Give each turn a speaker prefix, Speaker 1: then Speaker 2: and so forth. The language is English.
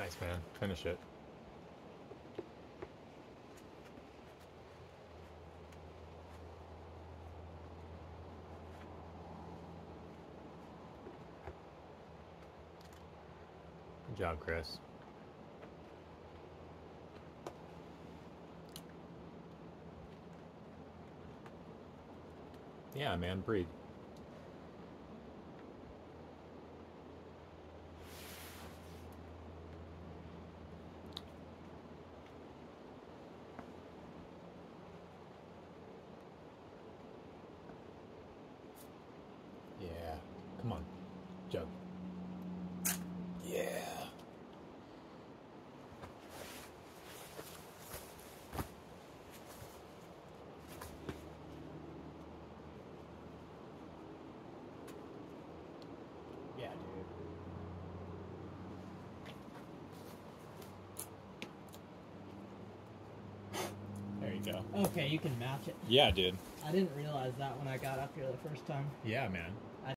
Speaker 1: Nice, man. Finish it. Good job, Chris. Yeah, man, breathe. Yeah. Come on. Jug. Yeah. Yeah, dude. There you go.
Speaker 2: Okay, you can match it.
Speaker 1: Yeah, dude.
Speaker 2: I didn't realize that when I got up here the first time.
Speaker 1: Yeah, man.